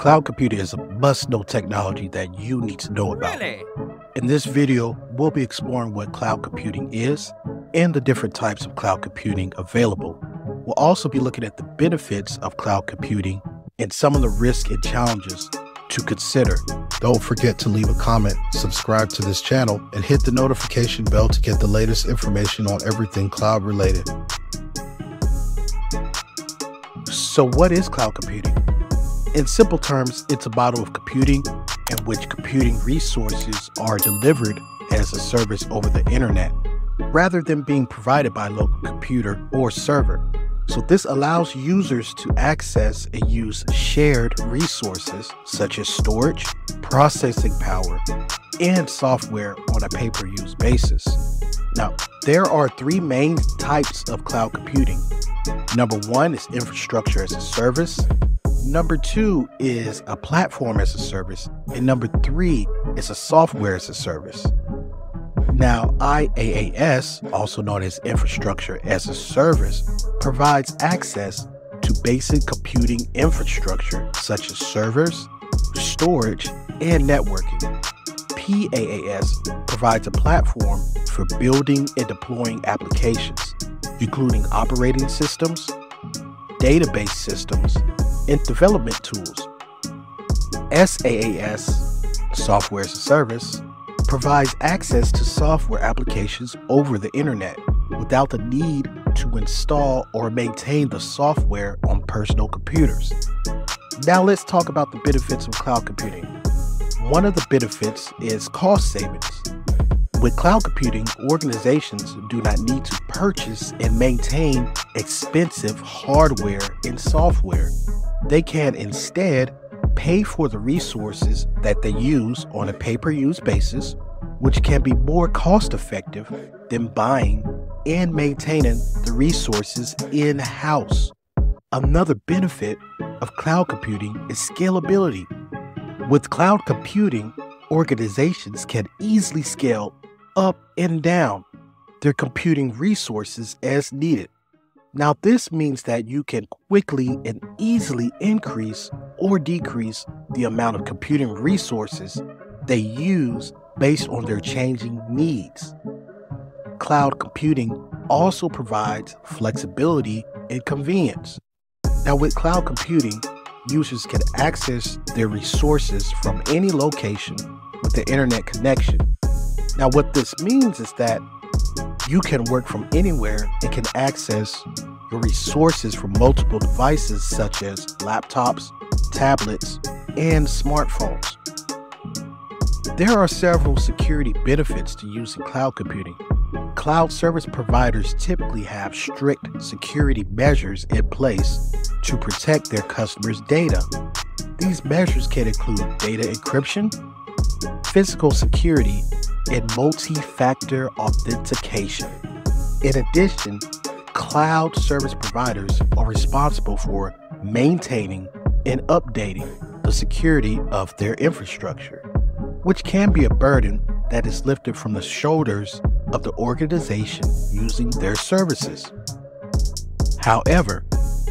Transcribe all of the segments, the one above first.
Cloud computing is a must-know technology that you need to know about. Really? In this video, we'll be exploring what cloud computing is and the different types of cloud computing available. We'll also be looking at the benefits of cloud computing and some of the risks and challenges to consider. Don't forget to leave a comment, subscribe to this channel, and hit the notification bell to get the latest information on everything cloud related. So, what is cloud computing? In simple terms, it's a model of computing in which computing resources are delivered as a service over the internet rather than being provided by a local computer or server. So, this allows users to access and use shared resources such as storage, processing power, and software on a pay per use basis. Now, there are three main types of cloud computing. Number one is infrastructure as a service. Number two is a platform as a service. And number three is a software as a service. Now, IaaS, also known as infrastructure as a service, provides access to basic computing infrastructure such as servers, storage, and networking. PaaS provides a platform for building and deploying applications, including operating systems, database systems, and development tools. SaaS, software as a service, provides access to software applications over the internet without the need to install or maintain the software on personal computers. Now let's talk about the benefits of cloud computing. One of the benefits is cost savings. With cloud computing, organizations do not need to purchase and maintain expensive hardware and software. They can instead pay for the resources that they use on a pay per use basis, which can be more cost effective than buying and maintaining the resources in house. Another benefit of cloud computing is scalability. With cloud computing, organizations can easily scale up and down their computing resources as needed. Now, this means that you can quickly and easily increase or decrease the amount of computing resources they use based on their changing needs. Cloud computing also provides flexibility and convenience. Now, with cloud computing, users can access their resources from any location with the internet connection. Now, what this means is that you can work from anywhere and can access your resources from multiple devices such as laptops, tablets, and smartphones. There are several security benefits to using cloud computing. Cloud service providers typically have strict security measures in place to protect their customers' data. These measures can include data encryption, physical security, and multi factor authentication. In addition, cloud service providers are responsible for maintaining and updating the security of their infrastructure, which can be a burden that is lifted from the shoulders of the organization using their services. However,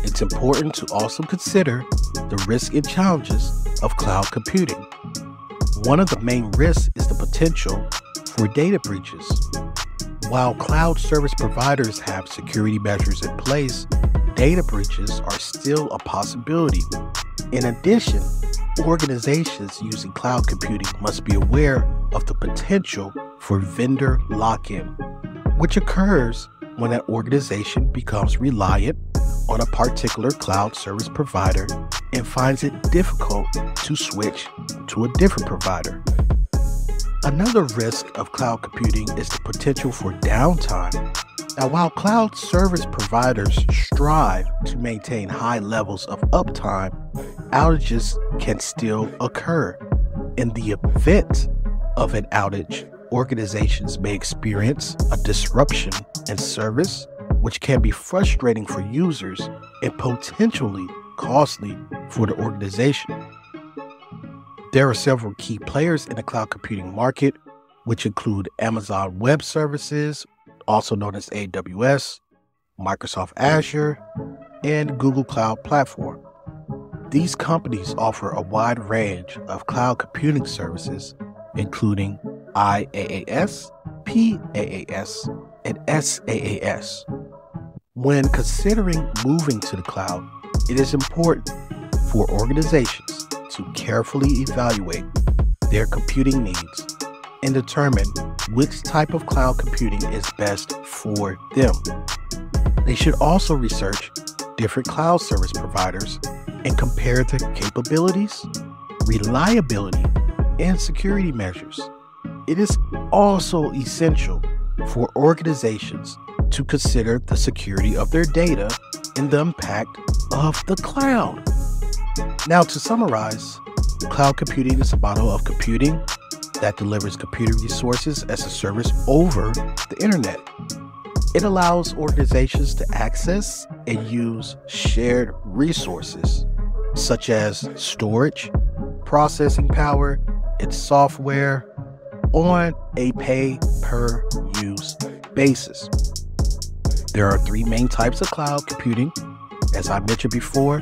it's important to also consider the risks and challenges of cloud computing. One of the main risks is the potential for data breaches. While cloud service providers have security measures in place, data breaches are still a possibility. In addition, organizations using cloud computing must be aware of the potential for vendor lock in, which occurs when an organization becomes reliant on a particular cloud service provider and finds it difficult to switch to a different provider. Another risk of cloud computing is the potential for downtime. Now, while cloud service providers strive to maintain high levels of uptime, outages can still occur. In the event of an outage, organizations may experience a disruption in service, which can be frustrating for users and potentially costly for the organization. There are several key players in the cloud computing market, which include Amazon Web Services, also known as AWS, Microsoft Azure, and Google Cloud Platform. These companies offer a wide range of cloud computing services, including IaaS, PaaS, and SaaS. When considering moving to the cloud, it is important for organizations to carefully evaluate their computing needs and determine which type of cloud computing is best for them. They should also research different cloud service providers and compare their capabilities, reliability, and security measures. It is also essential for organizations to consider the security of their data and the impact of the cloud. Now, to summarize, cloud computing is a model of computing that delivers computer resources as a service over the internet. It allows organizations to access and use shared resources such as storage, processing power, and software on a pay per use basis. There are three main types of cloud computing. As I mentioned before,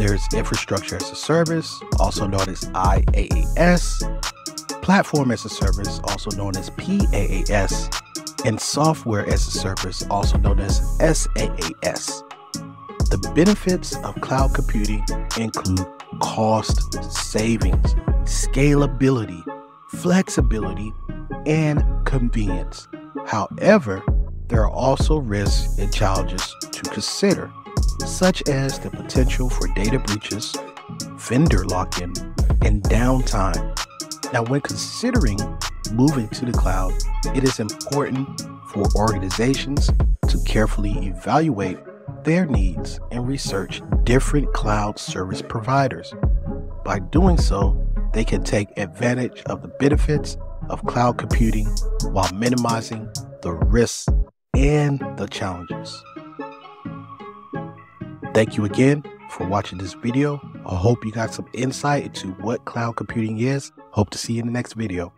there's infrastructure as a service, also known as IaaS, platform as a service, also known as PaaS, and software as a service, also known as SaaS. The benefits of cloud computing include cost savings, scalability, flexibility, and convenience. However, there are also risks and challenges to consider such as the potential for data breaches, vendor lock in, and downtime. Now, when considering moving to the cloud, it is important for organizations to carefully evaluate their needs and research different cloud service providers. By doing so, they can take advantage of the benefits of cloud computing while minimizing the risks and the challenges. Thank you again for watching this video. I hope you got some insight into what cloud computing is. Hope to see you in the next video.